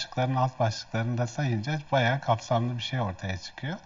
başlıkların alt başlıklarını da sayınca bayağı kapsamlı bir şey ortaya çıkıyor.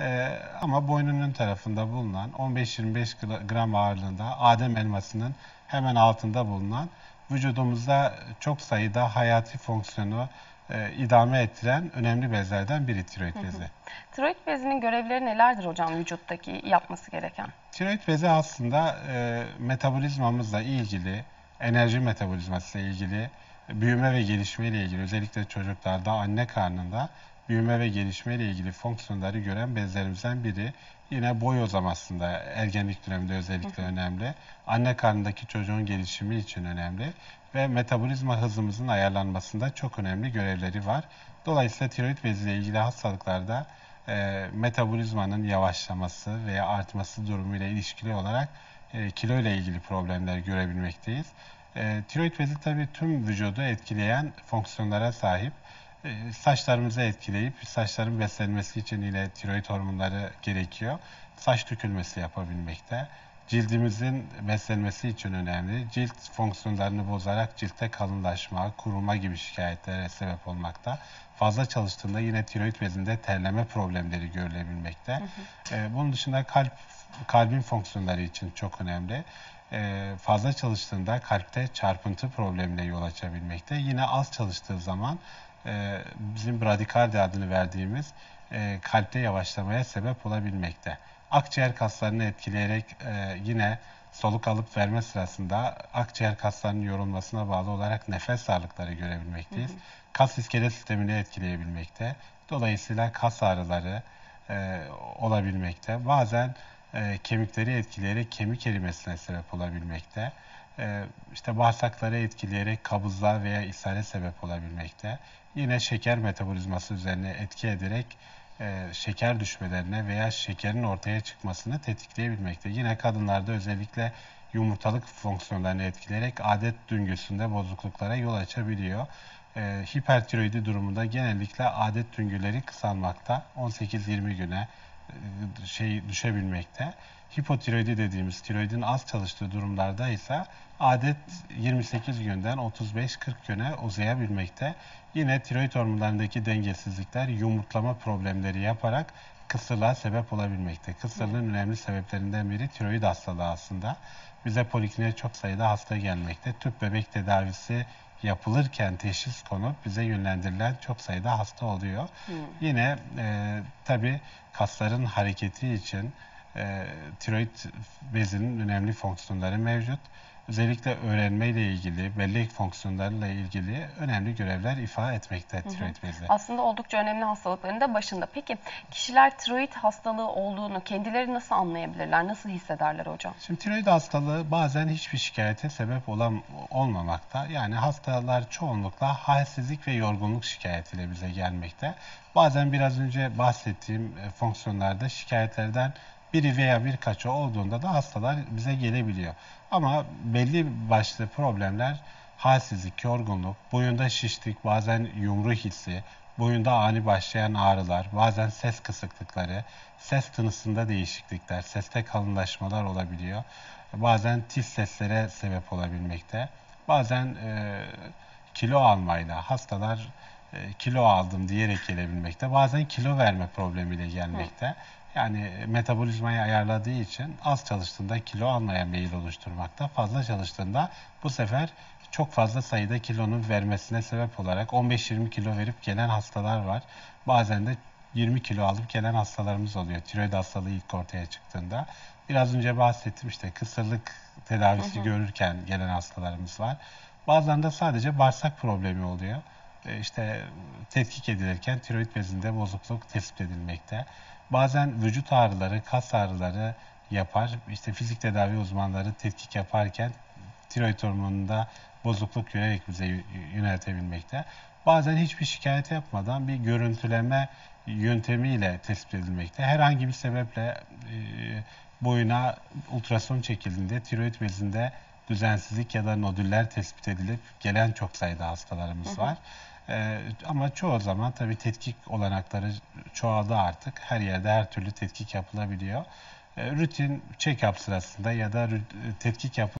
Ee, ama boynunun tarafında bulunan 15-25 gra- gram ağırlığında Adem elmasının hemen altında bulunan vücudumuzda çok sayıda hayati fonksiyonu e, idame ettiren önemli bezlerden biri tiroid bezi. Tiroid bezinin görevleri nelerdir hocam vücuttaki yapması gereken? Tiroid bezi aslında e, metabolizmamızla ilgili, enerji metabolizması ile ilgili, büyüme ve gelişme ile ilgili, özellikle çocuklarda anne karnında büyüme ve gelişme ile ilgili fonksiyonları gören bezlerimizden biri. Yine boy uzamasında ergenlik döneminde özellikle önemli. Anne karnındaki çocuğun gelişimi için önemli ve metabolizma hızımızın ayarlanmasında çok önemli görevleri var. Dolayısıyla tiroid beziyle ilgili hastalıklarda e, metabolizmanın yavaşlaması veya artması durumuyla ilişkili olarak e, kilo ile ilgili problemler görebilmekteyiz. E, tiroid bezi tabii tüm vücudu etkileyen fonksiyonlara sahip. E, saçlarımızı etkileyip saçların beslenmesi için yine tiroid hormonları gerekiyor. Saç dökülmesi yapabilmekte. Cildimizin beslenmesi için önemli. Cilt fonksiyonlarını bozarak ciltte kalınlaşma, kuruma gibi şikayetlere sebep olmakta. Fazla çalıştığında yine tiroid bezinde terleme problemleri görülebilmekte. Ee, bunun dışında kalp kalbin fonksiyonları için çok önemli. Ee, fazla çalıştığında kalpte çarpıntı problemine yol açabilmekte. Yine az çalıştığı zaman e, bizim bradikardi adını verdiğimiz e, kalpte yavaşlamaya sebep olabilmekte. Akciğer kaslarını etkileyerek e, yine soluk alıp verme sırasında akciğer kaslarının yorulmasına bağlı olarak nefes darlıkları görebilmekteyiz. Kas iskelet sistemini etkileyebilmekte. Dolayısıyla kas ağrıları e, olabilmekte. Bazen e, kemikleri etkileyerek kemik erimesine sebep olabilmekte. E, işte bağırsakları etkileyerek kabızlığa veya ishale sebep olabilmekte. Yine şeker metabolizması üzerine etki ederek e, şeker düşmelerine veya şekerin ortaya çıkmasını tetikleyebilmekte. Yine kadınlarda özellikle yumurtalık fonksiyonlarını etkileyerek adet döngüsünde bozukluklara yol açabiliyor. E, hipertiroidi durumunda genellikle adet döngüleri kısalmakta. 18-20 güne e, şey düşebilmekte. Hipotiroidi dediğimiz tiroidin az çalıştığı durumlarda ise adet 28 günden 35-40 güne uzayabilmekte. Yine tiroid hormonlarındaki dengesizlikler yumurtlama problemleri yaparak kısırlığa sebep olabilmekte. Kısırlığın önemli sebeplerinden biri tiroid hastalığı aslında. Bize polikliniğe çok sayıda hasta gelmekte. Tüp bebek tedavisi yapılırken teşhis konup bize yönlendirilen çok sayıda hasta oluyor. Yine e, tabii kasların hareketi için e, tiroid bezinin önemli fonksiyonları mevcut. Özellikle öğrenme ile ilgili, bellek fonksiyonlarıyla ilgili önemli görevler ifa etmekte tiroid bezi. Aslında oldukça önemli hastalıkların da başında. Peki kişiler tiroid hastalığı olduğunu kendileri nasıl anlayabilirler, nasıl hissederler hocam? Şimdi tiroid hastalığı bazen hiçbir şikayete sebep olan, olmamakta. Yani hastalar çoğunlukla halsizlik ve yorgunluk şikayetiyle bize gelmekte. Bazen biraz önce bahsettiğim e, fonksiyonlarda şikayetlerden biri veya birkaçı olduğunda da hastalar bize gelebiliyor. Ama belli başlı problemler halsizlik, yorgunluk, boyunda şişlik, bazen yumru hissi, boyunda ani başlayan ağrılar, bazen ses kısıklıkları, ses tınısında değişiklikler, seste kalınlaşmalar olabiliyor. Bazen tiz seslere sebep olabilmekte. Bazen e, kilo almayla hastalar e, kilo aldım diyerek gelebilmekte. Bazen kilo verme problemiyle gelmekte. Yani metabolizmayı ayarladığı için az çalıştığında kilo almaya meyil oluşturmakta. Fazla çalıştığında bu sefer çok fazla sayıda kilonun vermesine sebep olarak 15-20 kilo verip gelen hastalar var. Bazen de 20 kilo alıp gelen hastalarımız oluyor. Tiroid hastalığı ilk ortaya çıktığında. Biraz önce bahsettim işte kısırlık tedavisi görürken gelen hastalarımız var. Bazen de sadece bağırsak problemi oluyor. E, işte tetkik edilirken tiroid bezinde bozukluk tespit edilmekte. Bazen vücut ağrıları, kas ağrıları yapar. İşte fizik tedavi uzmanları tetkik yaparken tiroid hormonunda bozukluk görerek bize yöneltebilmekte. Bazen hiçbir şikayet yapmadan bir görüntüleme yöntemiyle tespit edilmekte. Herhangi bir sebeple e, boyuna ultrason çekildiğinde tiroid bezinde düzensizlik ya da nodüller tespit edilip gelen çok sayıda hastalarımız var. Ee, ama çoğu zaman tabii tetkik olanakları çoğaldı artık. Her yerde her türlü tetkik yapılabiliyor. Ee, rutin check-up sırasında ya da tetkik yapı